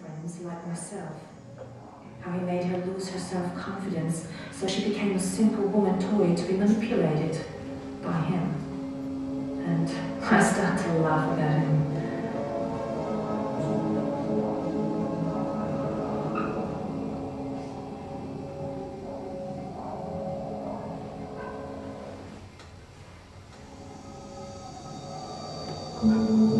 friends like myself. How he made her lose her self-confidence so she became a simple woman toy to be manipulated by him. And I start to laugh about him. Thank mm -hmm. you.